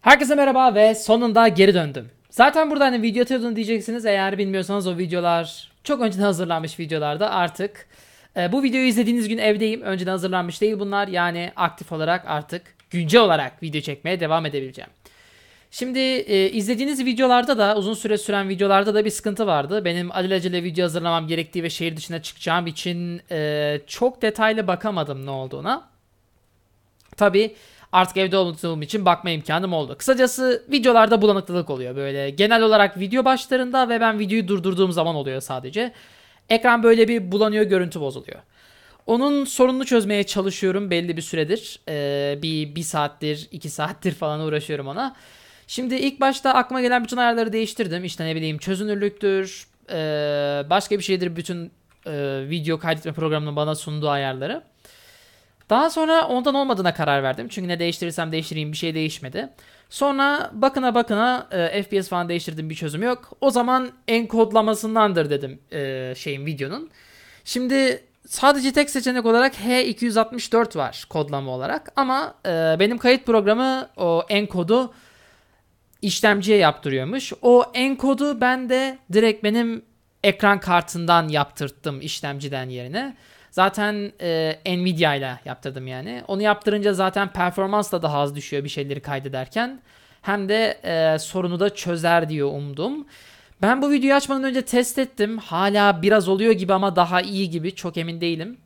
Herkese merhaba ve sonunda geri döndüm. Zaten burada hani video atıyordun diyeceksiniz. Eğer bilmiyorsanız o videolar çok önceden hazırlanmış videolarda artık. e, bu videoyu izlediğiniz gün evdeyim. Önceden hazırlanmış değil bunlar. Yani aktif olarak artık güncel olarak video çekmeye devam edebileceğim. Şimdi e, izlediğiniz videolarda da uzun süre süren videolarda da bir sıkıntı vardı. Benim alelacele video hazırlamam gerektiği ve şehir dışına çıkacağım için e, çok detaylı bakamadım ne olduğuna. Tabi artık evde olduğum için bakma imkanım oldu. Kısacası videolarda bulanıklılık oluyor böyle. Genel olarak video başlarında ve ben videoyu durdurduğum zaman oluyor sadece. Ekran böyle bir bulanıyor, görüntü bozuluyor. Onun sorununu çözmeye çalışıyorum belli bir süredir. Ee, bir, bir saattir, iki saattir falan uğraşıyorum ona. Şimdi ilk başta aklıma gelen bütün ayarları değiştirdim. İşte ne bileyim çözünürlüktür, ee, başka bir şeydir bütün e, video kaydetme programının bana sunduğu ayarları. Daha sonra ondan olmadığına karar verdim. Çünkü ne değiştirirsem değiştireyim bir şey değişmedi. Sonra bakına bakına e, FPS falan değiştirdim bir çözüm yok. O zaman enkodlamasındandır dedim e, şeyin videonun. Şimdi sadece tek seçenek olarak H264 var kodlama olarak. Ama e, benim kayıt programı o enkodu işlemciye yaptırıyormuş. O enkodu ben de direkt benim ekran kartından yaptırttım işlemciden yerine. Zaten e, Nvidia ile yaptırdım yani. Onu yaptırınca zaten performans da daha az düşüyor bir şeyleri kaydederken. Hem de e, sorunu da çözer diye umdum. Ben bu videoyu açmadan önce test ettim. Hala biraz oluyor gibi ama daha iyi gibi. Çok emin değilim.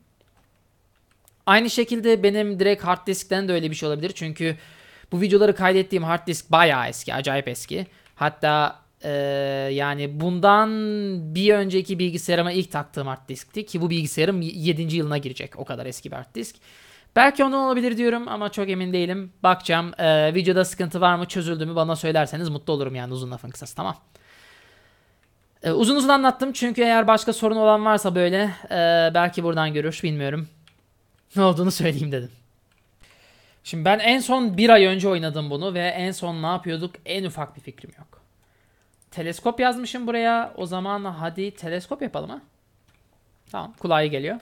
Aynı şekilde benim direkt hard diskten de öyle bir şey olabilir. Çünkü bu videoları kaydettiğim hard disk bayağı eski. Acayip eski. Hatta ee, yani bundan bir önceki bilgisayarıma ilk taktığım hard diskti ki bu bilgisayarım 7. yılına girecek. O kadar eski bir hard disk. Belki ondan olabilir diyorum ama çok emin değilim. Bakacağım. Ee, videoda sıkıntı var mı çözüldü mü bana söylerseniz mutlu olurum yani uzun lafın kısası tamam. Ee, uzun uzun anlattım çünkü eğer başka sorun olan varsa böyle e, belki buradan görür bilmiyorum. Ne olduğunu söyleyeyim dedim. Şimdi ben en son bir ay önce oynadım bunu ve en son ne yapıyorduk en ufak bir fikrim yok teleskop yazmışım buraya. O zaman hadi teleskop yapalım ha. Tamam kulağı geliyor.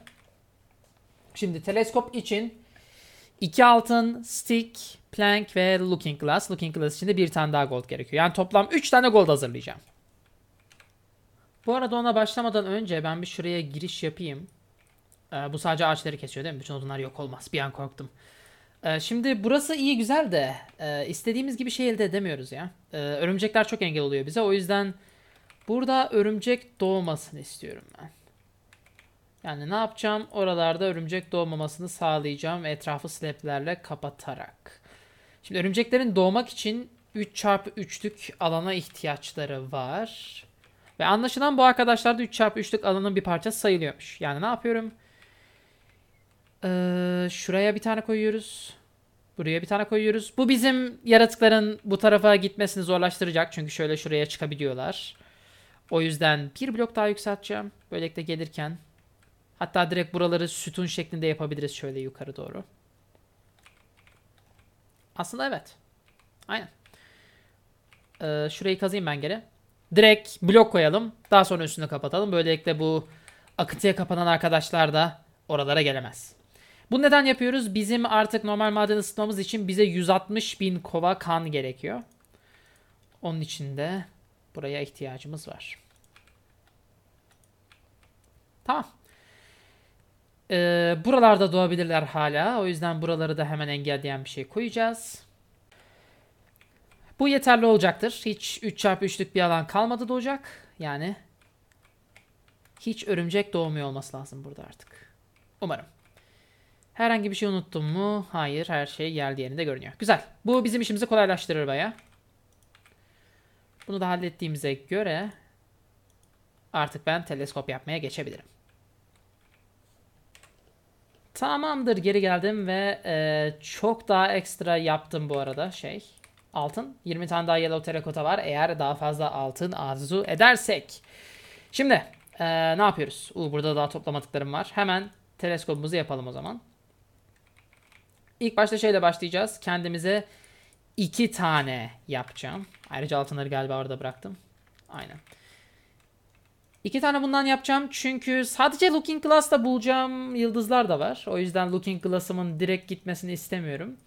Şimdi teleskop için iki altın, stick, plank ve looking glass. Looking glass için de bir tane daha gold gerekiyor. Yani toplam 3 tane gold hazırlayacağım. Bu arada ona başlamadan önce ben bir şuraya giriş yapayım. Ee, bu sadece ağaçları kesiyor değil mi? Bütün odunlar yok olmaz. Bir an korktum. Ee, şimdi burası iyi güzel de e, istediğimiz gibi şey elde edemiyoruz ya. Ee, örümcekler çok engel oluyor bize. O yüzden burada örümcek doğmasını istiyorum ben. Yani ne yapacağım? Oralarda örümcek doğmamasını sağlayacağım etrafı slablerle kapatarak. Şimdi örümceklerin doğmak için 3 çarpı 3'lük alana ihtiyaçları var. Ve anlaşılan bu arkadaşlar da 3 çarpı 3'lük alanın bir parçası sayılıyormuş. Yani ne yapıyorum? Ee, şuraya bir tane koyuyoruz. Buraya bir tane koyuyoruz. Bu bizim yaratıkların bu tarafa gitmesini zorlaştıracak. Çünkü şöyle şuraya çıkabiliyorlar. O yüzden bir blok daha yükselteceğim. Böylelikle gelirken. Hatta direkt buraları sütun şeklinde yapabiliriz şöyle yukarı doğru. Aslında evet. Aynen. Ee, şurayı kazayım ben geri. Direkt blok koyalım. Daha sonra üstünü kapatalım. Böylelikle bu akıntıya kapanan arkadaşlar da oralara gelemez. Bu neden yapıyoruz? Bizim artık normal maden ısıtmamız için bize 160 bin kova kan gerekiyor. Onun için de buraya ihtiyacımız var. Tamam. Ee, buralarda doğabilirler hala. O yüzden buraları da hemen engelleyen bir şey koyacağız. Bu yeterli olacaktır. Hiç 3x3'lük bir alan kalmadı doğacak. Yani hiç örümcek doğmuyor olması lazım burada artık. Umarım. Herhangi bir şey unuttum mu? Hayır her şey yerli yerinde görünüyor. Güzel. Bu bizim işimizi kolaylaştırır baya. Bunu da hallettiğimize göre artık ben teleskop yapmaya geçebilirim. Tamamdır geri geldim ve e, çok daha ekstra yaptım bu arada şey. Altın. 20 tane daha yellow terracotta var eğer daha fazla altın arzu edersek. Şimdi e, ne yapıyoruz? Uu, burada daha toplamadıklarım var. Hemen teleskopumuzu yapalım o zaman. İlk başta şeyle başlayacağız. Kendimize iki tane yapacağım. Ayrıca altınları galiba orada bıraktım. Aynen. İki tane bundan yapacağım çünkü sadece Looking Glass'ta bulacağım yıldızlar da var. O yüzden Looking Glass'ımın direkt gitmesini istemiyorum.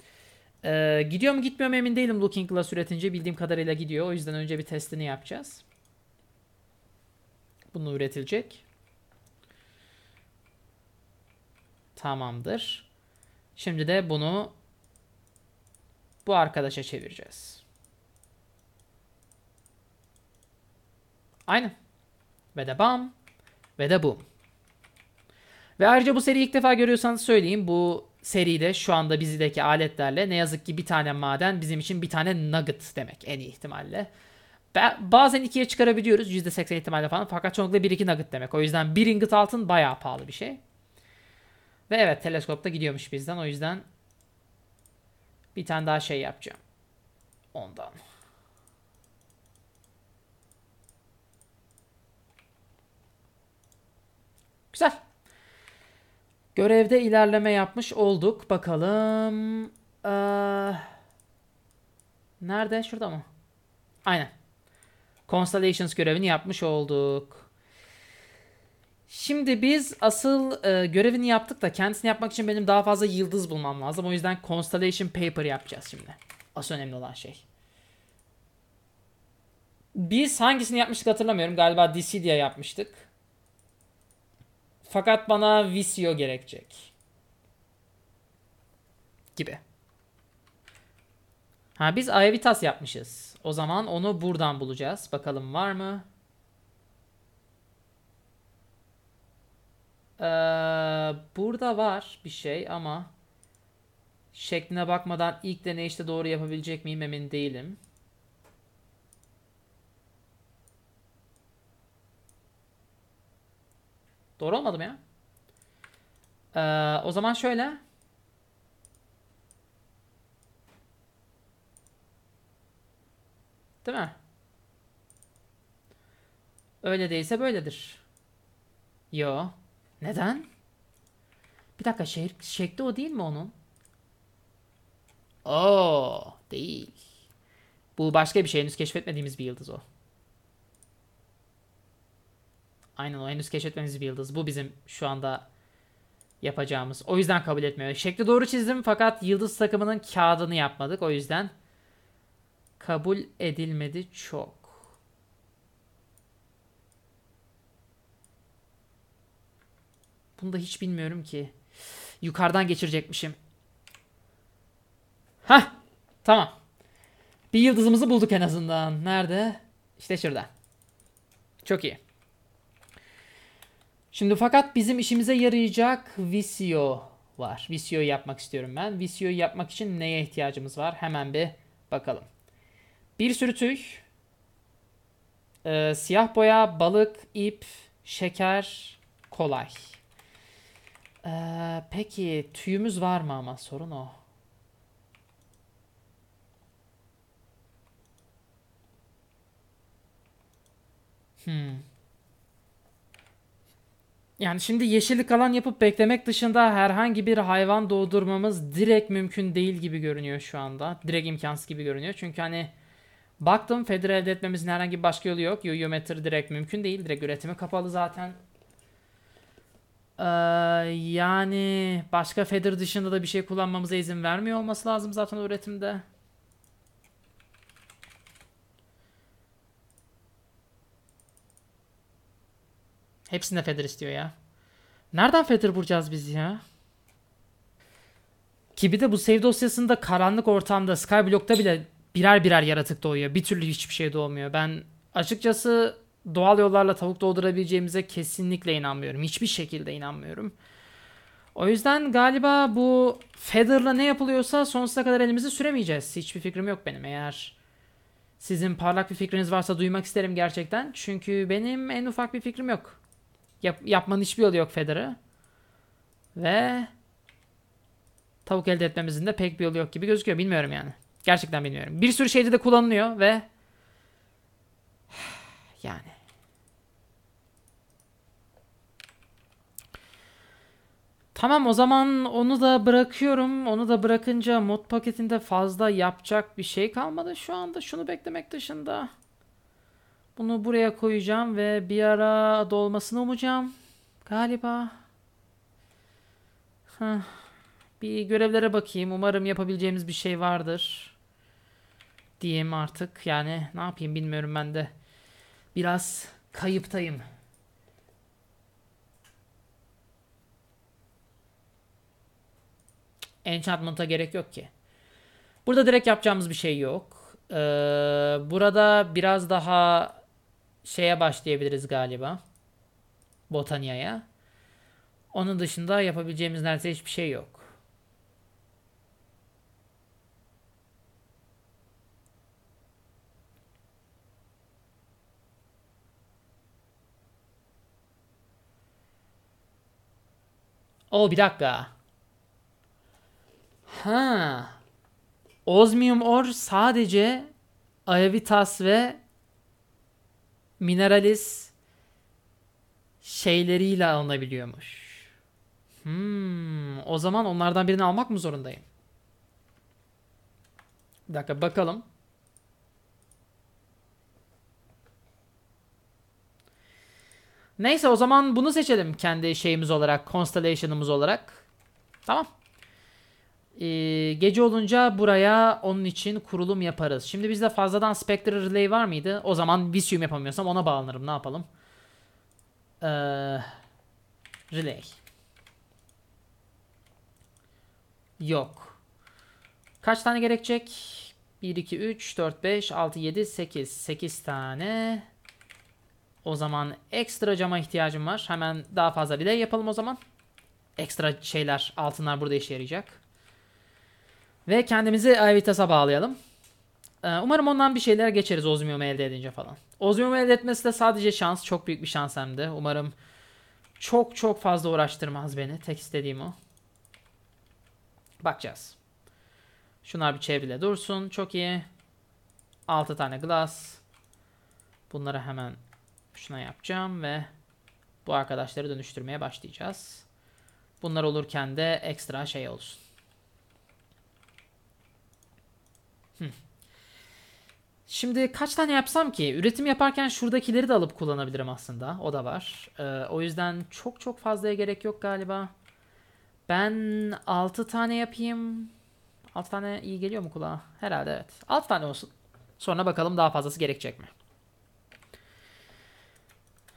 Ee, gidiyor mu gitmiyor mu emin değilim Looking Glass üretince. Bildiğim kadarıyla gidiyor. O yüzden önce bir testini yapacağız. Bunu üretilecek. Tamamdır. Şimdi de bunu bu arkadaşa çevireceğiz. Aynen. Ve de bam. Ve de boom. Ve ayrıca bu seriyi ilk defa görüyorsanız söyleyeyim. Bu seride şu anda bizdeki aletlerle ne yazık ki bir tane maden bizim için bir tane nugget demek en iyi ihtimalle. Bazen ikiye çıkarabiliyoruz %80 ihtimalle falan fakat çoğunlukla 1-2 nugget demek. O yüzden bir ingot altın bayağı pahalı bir şey. Ve evet teleskopta gidiyormuş bizden o yüzden bir tane daha şey yapacağım. Ondan. Güzel. Görevde ilerleme yapmış olduk. Bakalım. Ee, nerede? Şurada mı? Aynen. Constellations görevini yapmış olduk. Şimdi biz asıl e, görevini yaptık da kendisini yapmak için benim daha fazla yıldız bulmam lazım. O yüzden Constellation Paper yapacağız şimdi. Asıl önemli olan şey. Biz hangisini yapmıştık hatırlamıyorum. Galiba Dissidia yapmıştık. Fakat bana Visio gerekecek. Gibi. Ha biz Aevitas yapmışız. O zaman onu buradan bulacağız. Bakalım var mı? Ee, burada var bir şey ama şekline bakmadan ilk deneyişte doğru yapabilecek miyim emin değilim. Doğru olmadı mı ya? Ee, o zaman şöyle. Değil mi? Öyle değilse böyledir. Yo. Neden? Bir dakika şehir, şekli o değil mi onun? Oo, değil. Bu başka bir şey. Henüz keşfetmediğimiz bir yıldız o. Aynen o henüz keşfetmemiz bir yıldız. Bu bizim şu anda yapacağımız. O yüzden kabul etmiyor. Şekli doğru çizdim fakat yıldız takımının kağıdını yapmadık. O yüzden kabul edilmedi çok. Bunu da hiç bilmiyorum ki. Yukarıdan geçirecekmişim. Ha, Tamam. Bir yıldızımızı bulduk en azından. Nerede? İşte şurada. Çok iyi. Şimdi fakat bizim işimize yarayacak Visio var. Visio'yu yapmak istiyorum ben. Visio'yu yapmak için neye ihtiyacımız var? Hemen bir bakalım. Bir sürü tüy. Ee, siyah boya, balık, ip, şeker, kolay. Ee, peki tüyümüz var mı ama sorun o. Hmm. Yani şimdi yeşillik alan yapıp beklemek dışında herhangi bir hayvan doğdurmamız direkt mümkün değil gibi görünüyor şu anda. Direkt imkansız gibi görünüyor. Çünkü hani baktım Feather elde etmemizin herhangi bir başka yolu yok. Yoyometre direkt mümkün değil. Direkt üretimi kapalı zaten. Ee, yani başka Feather dışında da bir şey kullanmamıza izin vermiyor olması lazım zaten üretimde. Hepsinde Feather istiyor ya. Nereden Feather bulacağız biz ya? Ki bir de bu save dosyasında karanlık ortamda Skyblock'ta bile birer birer yaratık doğuyor. Bir türlü hiçbir şey doğmuyor. Ben açıkçası doğal yollarla tavuk doğdurabileceğimize kesinlikle inanmıyorum. Hiçbir şekilde inanmıyorum. O yüzden galiba bu Feather'la ne yapılıyorsa sonsuza kadar elimizi süremeyeceğiz. Hiçbir fikrim yok benim. Eğer sizin parlak bir fikriniz varsa duymak isterim gerçekten. Çünkü benim en ufak bir fikrim yok. Yap, yapmanın hiçbir yolu yok Feder'ı. Ve tavuk elde etmemizin de pek bir yolu yok gibi gözüküyor. Bilmiyorum yani. Gerçekten bilmiyorum. Bir sürü şeyde de kullanılıyor ve yani Tamam o zaman onu da bırakıyorum. Onu da bırakınca mod paketinde fazla yapacak bir şey kalmadı şu anda. Şunu beklemek dışında. Bunu buraya koyacağım ve bir ara dolmasını umacağım. Galiba. Heh. Bir görevlere bakayım. Umarım yapabileceğimiz bir şey vardır. Diyeyim artık. Yani ne yapayım bilmiyorum ben de. Biraz kayıptayım. Enchantment'a gerek yok ki. Burada direkt yapacağımız bir şey yok. Ee, burada biraz daha şeye başlayabiliriz galiba. Botania'ya. Onun dışında yapabileceğimiz neredeyse hiçbir şey yok. O bir dakika. Ha. Osmium Or sadece Aevitas ve Mineralis şeyleriyle alınabiliyormuş. Hmm, o zaman onlardan birini almak mı zorundayım? Bir dakika bakalım. Neyse o zaman bunu seçelim kendi şeyimiz olarak, constellation'ımız olarak. Tamam. Ee, gece olunca buraya onun için kurulum yaparız. Şimdi bizde fazladan Spectre Relay var mıydı? O zaman Visium yapamıyorsam ona bağlanırım. Ne yapalım? Ee, relay. Yok. Kaç tane gerekecek? 1, 2, 3, 4, 5, 6, 7, 8. 8 tane. O zaman ekstra cama ihtiyacım var. Hemen daha fazla relay yapalım o zaman. Ekstra şeyler, altınlar burada işe yarayacak. Ve kendimizi Aevitas'a bağlayalım. Ee, umarım ondan bir şeyler geçeriz Ozmium'u elde edince falan. Ozmium'u elde etmesi de sadece şans. Çok büyük bir şans hem de. Umarım çok çok fazla uğraştırmaz beni. Tek istediğim o. Bakacağız. Şunlar bir çevrile dursun. Çok iyi. 6 tane glass. Bunları hemen şuna yapacağım ve bu arkadaşları dönüştürmeye başlayacağız. Bunlar olurken de ekstra şey olsun. Şimdi kaç tane yapsam ki? Üretim yaparken şuradakileri de alıp kullanabilirim aslında. O da var. Ee, o yüzden çok çok fazlaya gerek yok galiba. Ben 6 tane yapayım. 6 tane iyi geliyor mu kulağa? Herhalde evet. 6 tane olsun. Sonra bakalım daha fazlası gerekecek mi?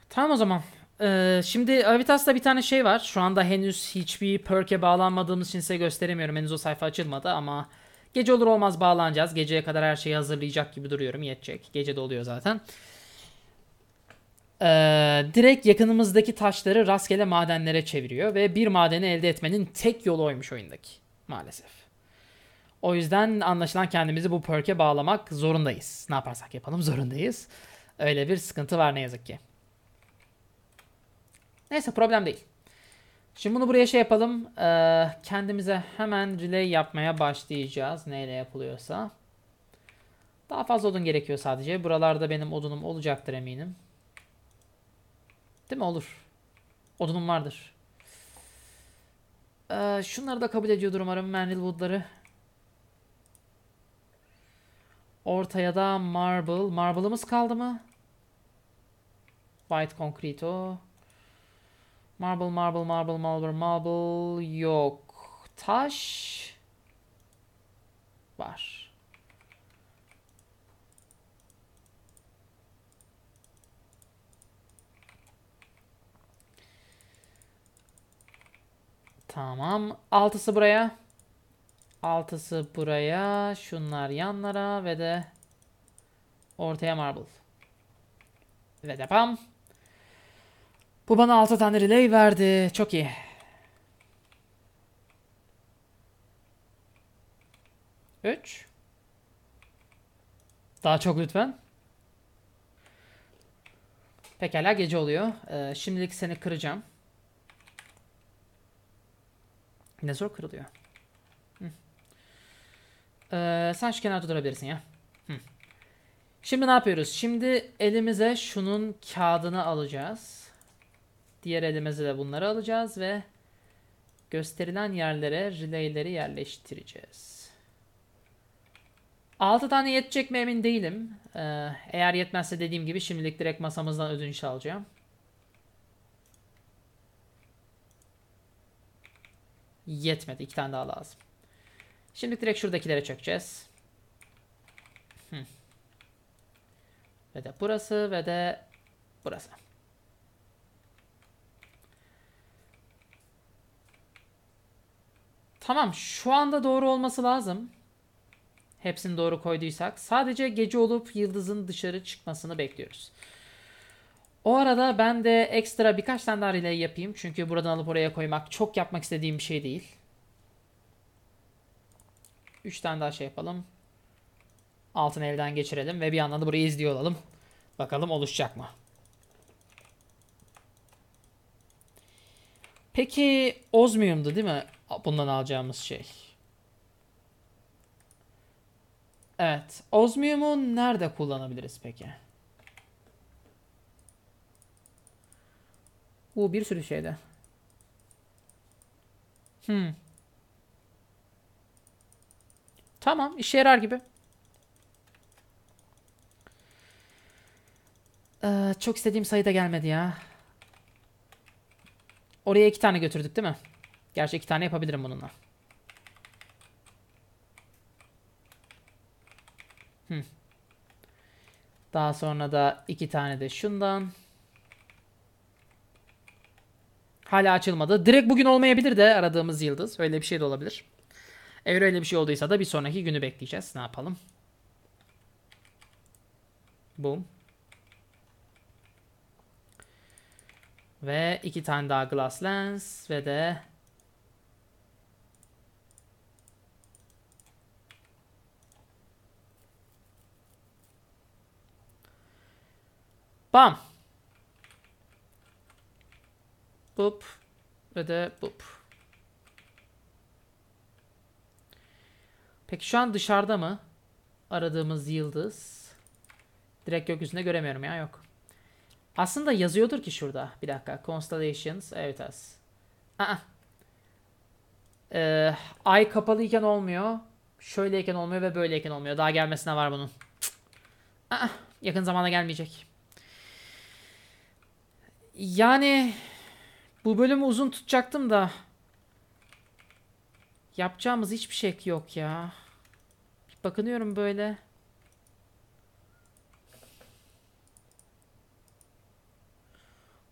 Tamam o zaman. Ee, şimdi Avitas'ta bir tane şey var. Şu anda henüz hiçbir perk'e bağlanmadığımız için size gösteremiyorum. Henüz o sayfa açılmadı ama gece olur olmaz bağlanacağız. Geceye kadar her şeyi hazırlayacak gibi duruyorum. Yetecek. Gece de oluyor zaten. Ee, direkt yakınımızdaki taşları rastgele madenlere çeviriyor ve bir madeni elde etmenin tek yolu oymuş oyundaki maalesef. O yüzden anlaşılan kendimizi bu perk'e bağlamak zorundayız. Ne yaparsak yapalım zorundayız. Öyle bir sıkıntı var ne yazık ki. Neyse problem değil. Şimdi bunu buraya şey yapalım. Ee, kendimize hemen relay yapmaya başlayacağız. Neyle yapılıyorsa. Daha fazla odun gerekiyor sadece. Buralarda benim odunum olacaktır eminim. Değil mi? Olur. Odunum vardır. Ee, şunları da kabul ediyordur umarım. Manril Wood'ları. Ortaya da marble. Marble'ımız kaldı mı? White concrete o. Marble, marble, marble, marble, marble yok. Taş var. Tamam. Altısı buraya. Altısı buraya. Şunlar yanlara ve de ortaya marble. Ve devam. Bu bana 6 tane relay verdi. Çok iyi. Üç. Daha çok lütfen. Pekala gece oluyor. Ee, şimdilik seni kıracağım. Ne zor kırılıyor. Ee, sen şu kenarda durabilirsin ya. Hı. Şimdi ne yapıyoruz? Şimdi elimize şunun kağıdını alacağız. Diğer elimize de bunları alacağız ve gösterilen yerlere relayleri yerleştireceğiz. 6 tane yetecek mi emin değilim. Ee, eğer yetmezse dediğim gibi şimdilik direkt masamızdan ödünç alacağım. Yetmedi. iki tane daha lazım. Şimdi direkt şuradakilere çökeceğiz. Hı. Ve de burası ve de burası. Tamam şu anda doğru olması lazım. Hepsini doğru koyduysak. Sadece gece olup yıldızın dışarı çıkmasını bekliyoruz. O arada ben de ekstra birkaç tane daha relay yapayım. Çünkü buradan alıp oraya koymak çok yapmak istediğim bir şey değil. 3 tane daha şey yapalım. Altın elden geçirelim ve bir yandan da burayı izliyor olalım. Bakalım oluşacak mı? Peki Osmium'du değil mi? Bundan alacağımız şey. Evet. Osmium'u nerede kullanabiliriz peki? Bu bir sürü şeyde. Hmm. Tamam, işe yarar gibi. Ee, çok istediğim sayıda gelmedi ya. Oraya iki tane götürdük değil mi? Gerçi iki tane yapabilirim bununla. Daha sonra da iki tane de şundan. Hala açılmadı. Direkt bugün olmayabilir de aradığımız yıldız. Öyle bir şey de olabilir. Eğer öyle bir şey olduysa da bir sonraki günü bekleyeceğiz. Ne yapalım? Boom. Ve iki tane daha glass lens ve de Bam. Bup. Ve de bup. Peki şu an dışarıda mı? Aradığımız yıldız. Direkt gökyüzünde göremiyorum ya yok. Aslında yazıyordur ki şurada. Bir dakika. Constellations. Evet az. Aa. Ee, ay kapalıyken olmuyor. Şöyleyken olmuyor ve böyleyken olmuyor. Daha gelmesine var bunun. Aa, yakın zamanda gelmeyecek. Yani bu bölümü uzun tutacaktım da yapacağımız hiçbir şey yok ya. Bakınıyorum böyle.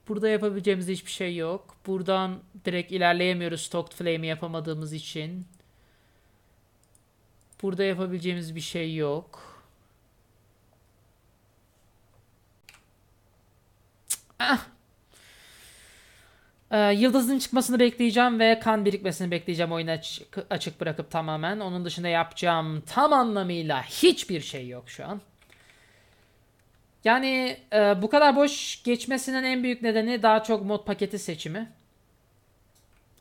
Burada yapabileceğimiz hiçbir şey yok. Buradan direkt ilerleyemiyoruz Stocked Flame'i yapamadığımız için. Burada yapabileceğimiz bir şey yok. Ah. Ee, yıldızın çıkmasını bekleyeceğim ve kan birikmesini bekleyeceğim oyunu açık, açık bırakıp tamamen. Onun dışında yapacağım tam anlamıyla hiçbir şey yok şu an. Yani e, bu kadar boş geçmesinin en büyük nedeni daha çok mod paketi seçimi.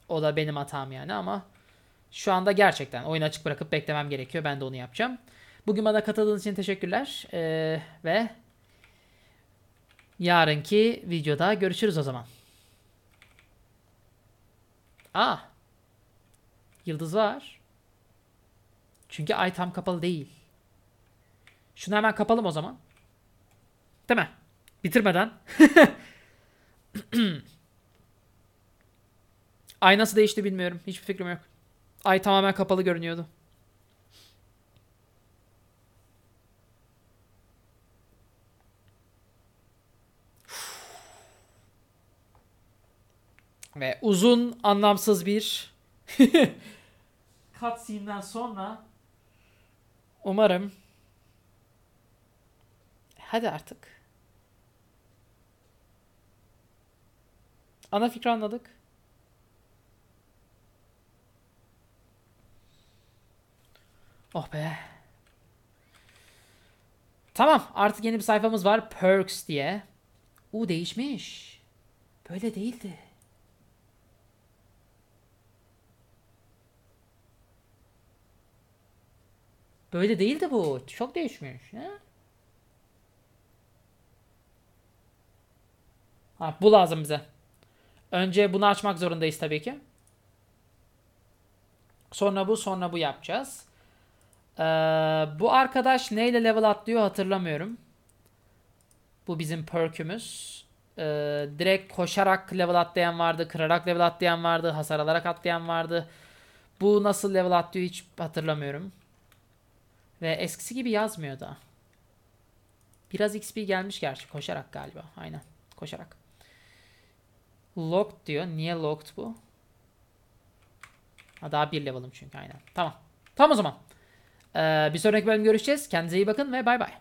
O da benim hatam yani ama şu anda gerçekten oyunu açık bırakıp beklemem gerekiyor. Ben de onu yapacağım. Bugün bana katıldığınız için teşekkürler. Ee, ve yarınki videoda görüşürüz o zaman. Aa. Yıldız var. Çünkü ay tam kapalı değil. Şunu hemen kapalım o zaman. Değil mi? Bitirmeden. Ay nasıl değişti bilmiyorum. Hiçbir fikrim yok. Ay tamamen kapalı görünüyordu. Ve uzun anlamsız bir cutscene'den sonra umarım Hadi artık. Ana fikri anladık. Oh be. Tamam artık yeni bir sayfamız var. Perks diye. U değişmiş. Böyle değildi. Böyle değildi bu. Çok değişmiş. Ha? Ha, bu lazım bize. Önce bunu açmak zorundayız tabii ki. Sonra bu, sonra bu yapacağız. Ee, bu arkadaş neyle level atlıyor hatırlamıyorum. Bu bizim perk'ümüz. Ee, direkt koşarak level atlayan vardı, kırarak level atlayan vardı, hasar alarak atlayan vardı. Bu nasıl level atlıyor hiç hatırlamıyorum. Ve eskisi gibi yazmıyor da. Biraz XP gelmiş gerçi. Koşarak galiba. Aynen. Koşarak. Locked diyor. Niye locked bu? Ha, daha bir level'ım çünkü aynen. Tamam. Tamam o zaman. Ee, bir sonraki bölüm görüşeceğiz. Kendinize iyi bakın ve bay bay.